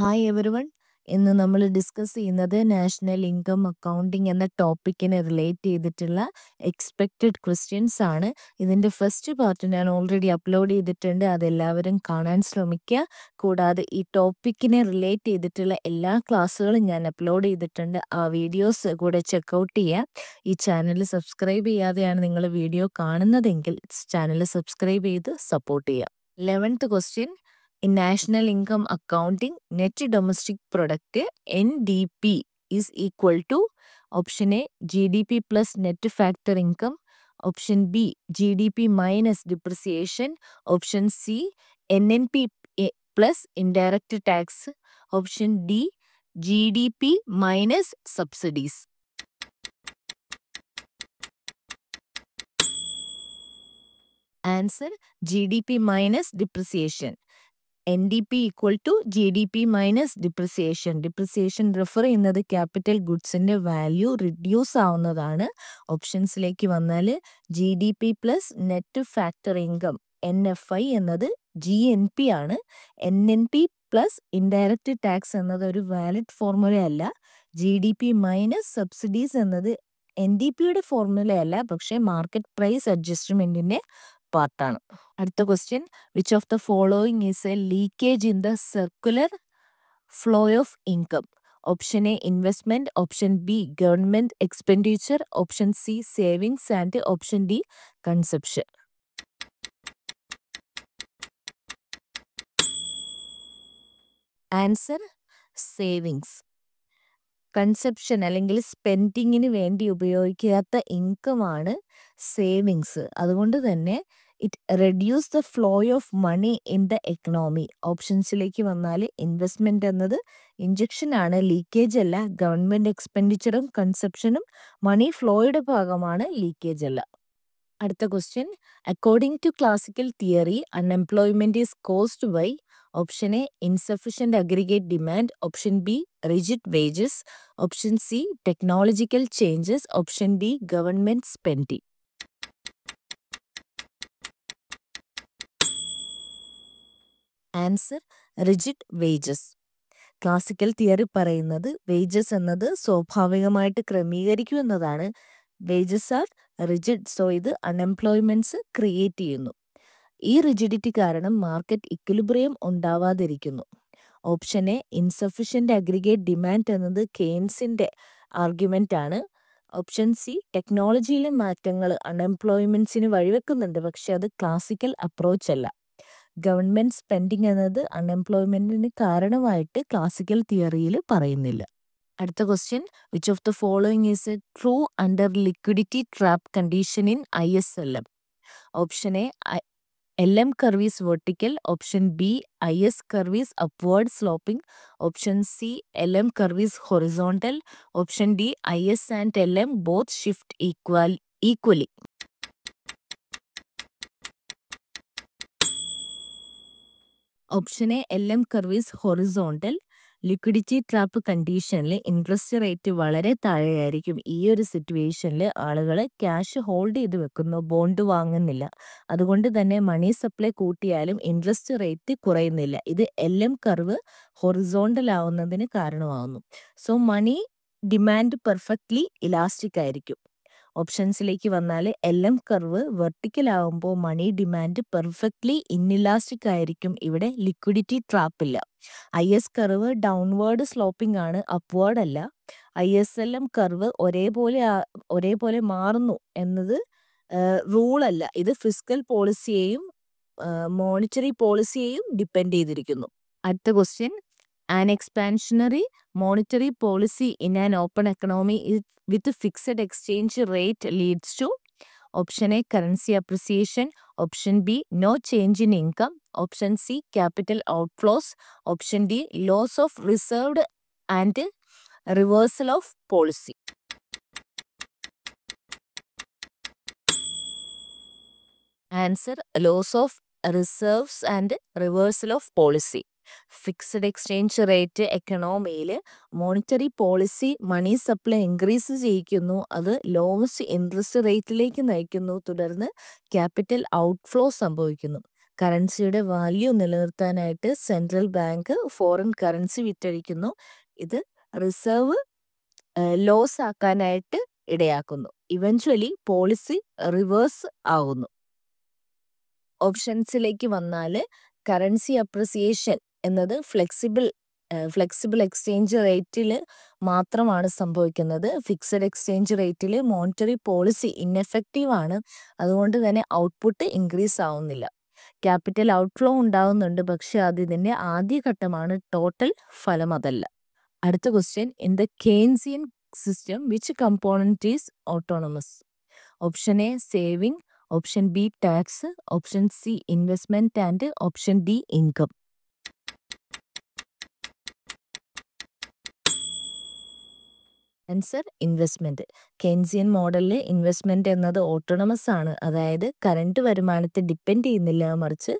Hi everyone ഇന്ന് നമ്മൾ discuss ചെയ്യുന്നത് നാഷണൽ ഇൻകം അക്കൗണ്ടിംഗ് എന്ന ടോപ്പിക്കിനെ റിലേറ്റ് ചെയ്തിട്ടുള്ള എക്സ്പെക്റ്റഡ് ക്വസ്റ്റ്യൻസ് ആണ്. ഇതിന്റെ ഫസ്റ്റ് പാർട്ട് ഞാൻ ഓൾറെഡി അപ്ലോഡ് ചെയ്തിട്ടുണ്ട്. അതെല്ലാവരും കാണാൻ ശ്രമിക്കുക കൂടാതെ ഈ ടോപ്പിക്കിനെ റിലേറ്റ് ചെയ്തിട്ടുള്ള എല്ലാ ക്ലാസ്സുകളും ഞാൻ അപ്ലോഡ് ചെയ്തിട്ടുണ്ട്. ആ വീഡിയോസ് കൂടെ ചെക്കൗട്ട് ചെയ്യുക ഈ ചാനൽ സബ്സ്ക്രൈബ് ചെയ്യാതെയാണ് നിങ്ങൾ വീഡിയോ കാണുന്നതെങ്കിൽ ചാനൽ സബ്സ്ക്രൈബ് ചെയ്ത് സപ്പോർട്ട് ചെയ്യുക eleventh question In National Income Accounting, Net Domestic Product NDP is equal to option A GDP plus net factor income, option B GDP minus depreciation, option C NNP plus indirect tax, option D GDP minus subsidies. Answer GDP minus depreciation. N D P equal to G D P minus depreciation depreciation refer ചെയ്യുന്നത് capital ഗുഡ്സിന്റെ value reduce ആവുന്നതാണ്. ഓപ്ഷൻസിലേക്ക് വന്നാൽ G D P plus net factor income N F I എന്നത് G N P ആണ്. N N P plus indirect tax എന്നത് ഒരു valid formula അല്ല. G D P minus subsidies എന്നത് എൻ ഡി പിയുടെ ഫോർമുല അല്ല. പക്ഷേ മാർക്കറ്റ് പ്രൈസ് അഡ്ജസ്റ്റ്മെന്റിന്റെ പാർട്ടാണ് അടുത്ത question which of the following is a leakage in the circular flow of income option A investment option B government expenditure option C savings and option D consumption answer savings consumption അല്ലെങ്കിൽ സ്പെൻഡിങ്ങിന് വേണ്ടി ഉപയോഗിക്കാത്ത ഇൻകമാണ് savings. അതുകൊണ്ട് തന്നെ it reduce the flow of money in the economy. ഓപ്ഷൻസിലേക്ക് വന്നാൽ investment എന്നത് injection ആണ് ലീക്കേജ് അല്ല ഗവൺമെന്റ് എക്സ്പെൻഡിച്ചറും കൺസെപ്ഷനും മണി ഫ്ലോയുടെ ഭാഗമാണ് ലീക്കേജ് അല്ല. അടുത്ത question. According to classical theory unemployment is caused by option A insufficient aggregate demand option B rigid wages option C technological changes option D government spending answer rigid wages. Classical theory പറയുന്നത് wages എന്നത് സ്വാഭാവികമായിട്ട് ക്രമീകരിക്കും എന്നതാണ് wages R rigid so ഇത് അൺഎംപ്ലോയ്മെന്റ്സ് create ചെയ്യുന്നു. ഈ rigidity കാരണം market equilibrium ഉണ്ടാവാതിരിക്കുന്നു. Option A insufficient aggregate demand എന്നത് കെയിൻസിന്റെ ആർഗ്യുമെന്റ് ആണ്. ഓപ്ഷൻ സി ടെക്നോളജിയിലെ മാറ്റങ്ങൾ അൺഎംപ്ലോയ്മെന്റ്സിന് വഴിവെക്കുന്നുണ്ട്. പക്ഷെ അത് ക്ലാസിക്കൽ അപ്രോച്ച് അല്ല. ഗവൺമെന്റ് സ്പെൻഡിങ് എന്നത് അൺഎംപ്ലോയ്മെന്റിന് കാരണമായിട്ട് ക്ലാസിക്കൽ തിയറിയിൽ പറയുന്നില്ല. അടുത്ത question which of the following is a true under liquidity trap condition in I S L M option A L M curve is vertical option B I S curve is upward sloping option C L M curve is horizontal option D I S and L M both shift equal equally option A L M curve is horizontal liquidity trap കണ്ടീഷനിൽ interest rate വളരെ താഴെയായിരിക്കും. ഈ ഒരു സിറ്റുവേഷനിൽ ആളുകൾ cash hold ചെയ്ത് വെക്കുന്നു. Bond വാങ്ങുന്നില്ല. അതുകൊണ്ട് തന്നെ മണി സപ്ലൈ കൂട്ടിയാലും ഇൻട്രസ്റ്റ് റേറ്റ് കുറയുന്നില്ല. ഇത് എൽ എം കർവ് ഹൊറിസോണ്ടൽ ആവുന്നതിന് കാരണമാവുന്നു. So money demand perfectly elastic ആയിരിക്കും. ഓപ്ഷൻസിലേക്ക് വന്നാൽ എൽ എം കർവ് വെർട്ടിക്കൽ ആവുമ്പോൾ മണി ഡിമാൻഡ് പെർഫെക്റ്റ്ലി ഇന്നിലാസ്റ്റിക് ആയിരിക്കും ഇവിടെ ലിക്വിഡിറ്റി ട്രാപ്പ് ഇല്ല. I S curve downward sloping ആണ് അപ്വേർഡ് അല്ല. I S L M curve ഒരേപോലെ ഒരേപോലെ മാറുന്നു എന്നത് റൂൾ അല്ല. ഇത് ഫിസിക്കൽ പോളിസിയെയും മോണിറ്ററി പോളിസിയെയും ഡിപ്പെൻഡ് ചെയ്തിരിക്കുന്നു. അടുത്ത question An expansionary monetary policy in an open economy with a fixed exchange rate leads to Option A currency appreciation, Option B no change in income, Option C capital outflows, Option D loss of reserved and reversal of policy. Answer loss of reserves and reversal of policy. Fixed exchange rate എക്കണോമിയിൽ monetary policy money supply increase ചെയ്യിക്കുന്നു. അത് lowest interest റേറ്റിലേക്ക് നയിക്കുന്നു. തുടർന്ന് capital outflow സംഭവിക്കുന്നു. കറൻസിയുടെ value നിലനിർത്താനായിട്ട് central bank foreign currency വിറ്റഴിക്കുന്നു. ഇത് reserve loss ആക്കാനായിട്ട് ഇടയാക്കുന്നു. ഇവഞ്ച്വലി പോളിസി റിവേഴ്സ് ആകുന്നു ഓപ്ഷൻസിലേക്ക് വന്നാൽ കറൻസി അപ്രിസിയേഷൻ എന്നത് ഫ്ലെക്സിബിൾ ഫ്ലെക്സിബിൾ എക്സ്ചേഞ്ച് റേറ്റിൽ മാത്രമാണ് സംഭവിക്കുന്നത്. ഫിക്സഡ് എക്സ്ചേഞ്ച് റേറ്റിൽ മോണിറ്ററി പോളിസി ഇൻഎഫക്റ്റീവ് ആണ്. അതുകൊണ്ട് തന്നെ ഔട്ട്പുട്ട് ഇൻക്രീസ് ആവുന്നില്ല. ക്യാപിറ്റൽ ഔട്ട്ഫ്ലോ ഉണ്ടാവുന്നുണ്ട് പക്ഷേ അത് ഇതിന്റെ ആദ്യഘട്ടമാണ് ടോട്ടൽ ഫലം അതല്ല. അടുത്ത question. In the Keynesian system which component is autonomous? Option A saving option B tax. Option C investment and option D income. Answer investment. Keynesian മോഡലിൽ ഇൻവെസ്റ്റ്മെന്റ് എന്നത് ഓട്ടോണമസ് ആണ്. അതായത് കറണ്ട് വരുമാനത്തെ ഡിപ്പെൻഡ് ചെയ്യുന്നില്ല മറിച്ച്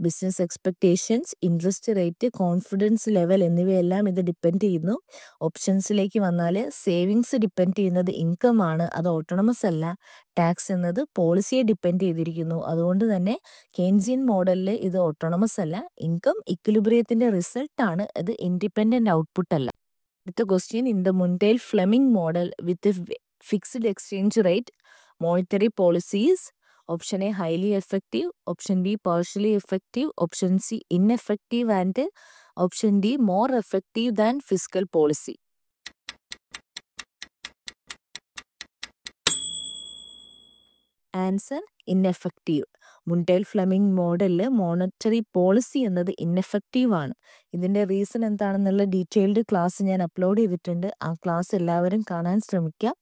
business expectations interest rate confidence level എന്നിവയെല്ലാം ഇത് depend ചെയ്യുന്നു. ഓപ്ഷൻസിലേക്ക് വന്നാൽ സേവിങ്സ് ഡിപ്പെൻഡ് ചെയ്യുന്നത് ഇൻകം ആണ്. അത് ഓട്ടോണമസ് അല്ല. ടാക്സ് എന്നത് പോളിസിയെ ഡിപ്പെൻഡ് ചെയ്തിരിക്കുന്നു. അതുകൊണ്ട് തന്നെ കെൻസിയൻ മോഡലിൽ ഇത് ഓട്ടോണമസ് അല്ല. ഇൻകം ഇക്വിലിബ്രിയത്തിന്റെ റിസൾട്ട് ആണ്. ഇത് ഇൻഡിപെൻഡന്റ് ഔട്ട്പുട്ട് അല്ല. അടുത്ത question in the Mundell Fleming model with fixed exchange rate monetary policies option A highly effective option B partially effective option C ineffective and option D more effective than fiscal policy answer ineffective Mundell Fleming മോഡലിൽ monetary policy എന്നത് ഇൻഎഫക്റ്റീവാണ് ആണ്. ഇതിന്റെ reason എന്താണെന്നുള്ള detailed class ഞാൻ upload ചെയ്തിട്ടുണ്ട്. ആ class എല്ലാവരും കാണാൻ ശ്രമിക്കുക.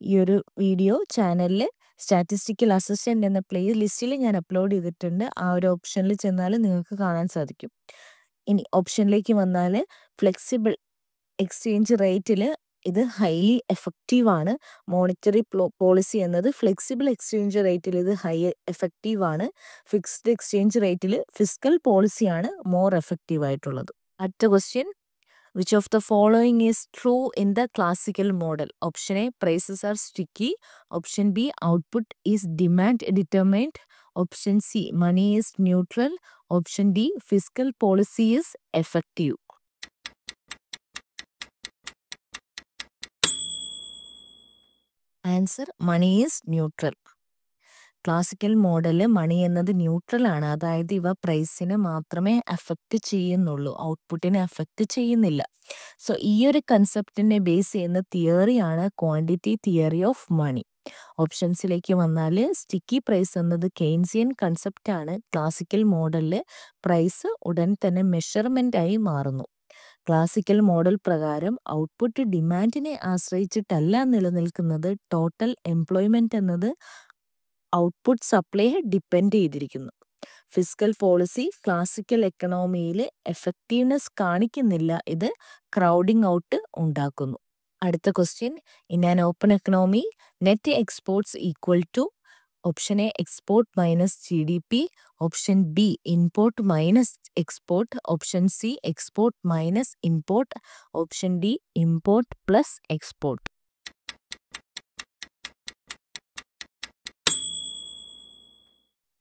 ഈ ഒരു വീഡിയോ ചാനലിൽ സ്റ്റാറ്റിസ്റ്റിക്കൽ അസിസ്റ്റന്റ് എന്ന പ്ലേ ലിസ്റ്റിൽ ഞാൻ അപ്ലോഡ് ചെയ്തിട്ടുണ്ട്. ആ ഒരു ഓപ്ഷനിൽ ചെന്നാൽ നിങ്ങൾക്ക് കാണാൻ സാധിക്കും. ഇനി ഓപ്ഷനിലേക്ക് വന്നാൽ ഫ്ലെക്സിബിൾ എക്സ്ചേഞ്ച് റേറ്റിൽ ഇത് ഹൈലി എഫക്റ്റീവ് ആണ്. മോണിറ്ററി പോളിസി എന്നത് ഫ്ലെക്സിബിൾ എക്സ്ചേഞ്ച് റേറ്റിൽ ഇത് ഹൈ എഫക്റ്റീവ് ആണ്. ഫിക്സ്ഡ് എക്സ്ചേഞ്ച് റേറ്റിൽ ഫിസിക്കൽ പോളിസിയാണ് മോർ എഫക്റ്റീവ് ആയിട്ടുള്ളത്. അടുത്ത question which of the following is true in the classical model option A prices are sticky option B output is demand determined option C money is neutral option D fiscal policy is effective answer money is neutral. Classical model money എന്നത് neutral ആണ്. അതായത് ഇവ പ്രൈസിനെ മാത്രമേ affect ചെയ്യുന്നുള്ളൂ. ഔട്ട്പുട്ടിനെ affect ചെയ്യുന്നില്ല. So ഈ ഒരു കൺസെപ്റ്റിനെ ബേസ് ചെയ്യുന്ന തിയറിയാണ് ക്വാണ്ടിറ്റി തിയറി ഓഫ് മണി. ഓപ്ഷൻസിലേക്ക് വന്നാൽ സ്റ്റിക്കി പ്രൈസ് എന്നത് കെയ്ൻസിയൻ കൺസെപ്റ്റ് ആണ്. ക്ലാസിക്കൽ മോഡലിൽ പ്രൈസ് ഉടൻ തന്നെ മെഷർമെന്റായി മാറുന്നു. ക്ലാസിക്കൽ മോഡൽ പ്രകാരം ഔട്ട്പുട്ട് ഡിമാൻഡിനെ ആശ്രയിച്ചിട്ടല്ല നിലനിൽക്കുന്നത്. ടോട്ടൽ എംപ്ലോയ്മെന്റ് എന്നത് ഔട്ട്പുട്ട് സപ്ലൈയെ ഡിപ്പെൻഡ് ചെയ്തിരിക്കുന്നു. ഫിസിക്കൽ പോളിസി ക്ലാസിക്കൽ എക്കണോമിയിൽ എഫക്റ്റീവ്നെസ് കാണിക്കുന്നില്ല. ഇത് ക്രൗഡിംഗ് ഔട്ട് ഉണ്ടാക്കുന്നു. അടുത്ത question. In an open economy net exports equal to option A export minus G D P option B import minus export option C export minus import option D import plus export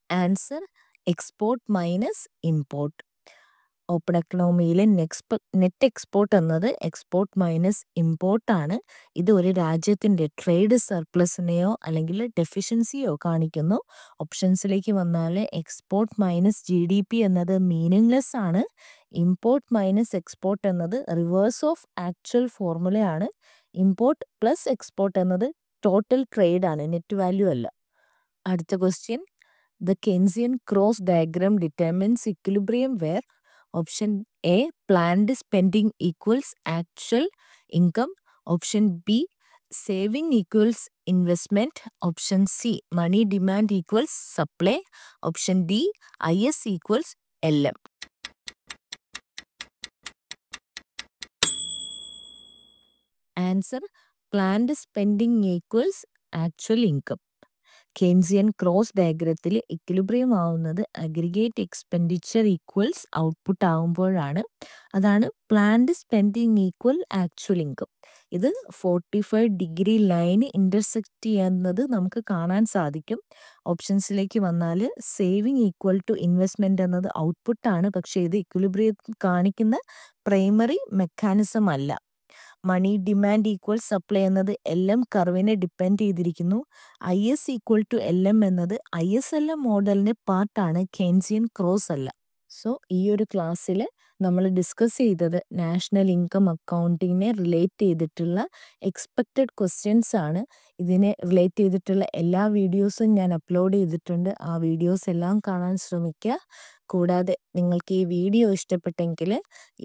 answer export minus import open എക്കണോമിയിലെ നെക്സ്പ് net export എന്നത് export minus import ആണ് ഇത് ഒരു രാജ്യത്തിന്റെ trade സർപ്ലസിനെയോ അല്ലെങ്കിൽ ഡെഫിഷ്യൻസിയോ കാണിക്കുന്നു. ഓപ്ഷൻസിലേക്ക് വന്നാൽ export minus G D P എന്നത് മീനിങ്ലെസ് ആണ്. ഇമ്പോർട്ട് മൈനസ് എക്സ്പോർട്ട് എന്നത് റിവേഴ്സ് ഓഫ് ആക്ച്വൽ ഫോർമുലയാണ്. ഇമ്പോർട്ട് പ്ലസ് എക്സ്പോർട്ട് എന്നത് ടോട്ടൽ ട്രേഡ് ആണ് നെറ്റ് വാല്യൂ അല്ല. അടുത്ത question. The Keynesian cross diagram determines equilibrium where Option A, planned spending equals actual income. Option B, saving equals investment. Option C, money demand equals supply. Option D, IS equals LM. Answer, planned spending equals actual income. Keynesian cross ഡയഗ്രത്തിൽ equilibrium ആവുന്നത് aggregate expenditure equals output ആവുമ്പോഴാണ് അതാണ് planned spending equal actual income ഇത് 45 degree line intersect ചെയ്യുന്നത് നമുക്ക് കാണാൻ സാധിക്കും. ഓപ്ഷൻസിലേക്ക് വന്നാൽ saving equal to investment എന്നത് ഔട്ട്പുട്ടാണ്. പക്ഷേ ഇത് ഇക്വിലിബ്രിയം കാണിക്കുന്ന പ്രൈമറി മെക്കാനിസം അല്ല. മണി ഡിമാൻഡ് ഈക്വൽ സപ്ലൈ എന്നത് എൽ എം കർവിനെ ഡിപ്പെൻഡ് ചെയ്തിരിക്കുന്നു. I S equal to L M എന്നത് ഐ എസ് എൽ എം മോഡലിന്റെ പാർട്ടാണ്. കെൻസിയൻ ക്രോസ് അല്ല. സോ ഈ ഒരു ക്ലാസ്സിൽ നമ്മൾ ഡിസ്കസ് ചെയ്തത് നാഷണൽ ഇൻകം അക്കൗണ്ടിങ്ങിനെ റിലേറ്റ് ചെയ്തിട്ടുള്ള എക്സ്പെക്റ്റഡ് ക്വസ്റ്റ്യൻസ് ആണ്. ഇതിനെ റിലേറ്റ് ചെയ്തിട്ടുള്ള എല്ലാ വീഡിയോസും ഞാൻ അപ്ലോഡ് ചെയ്തിട്ടുണ്ട്. ആ വീഡിയോസ് എല്ലാം കാണാൻ ശ്രമിക്കുക. കൂടാതെ നിങ്ങൾക്ക് ഈ വീഡിയോ ഇഷ്ടപ്പെട്ടെങ്കിൽ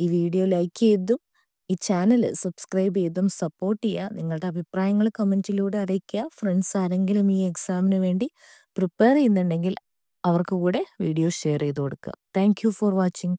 ഈ വീഡിയോ ലൈക്ക് ചെയ്തും ഈ ചാനൽ സബ്സ്ക്രൈബ് ചെയ്തും സപ്പോർട്ട് ചെയ്യുക. നിങ്ങളുടെ അഭിപ്രായങ്ങൾ കമന്റിലൂടെ അറിയിക്കുക. ഫ്രണ്ട്സ് ആരെങ്കിലും ഈ എക്സാമിന് വേണ്ടി പ്രിപ്പയർ ചെയ്യുന്നുണ്ടെങ്കിൽ അവർക്ക് കൂടെ വീഡിയോ ഷെയർ ചെയ്ത് കൊടുക്കുക. Thank for watching.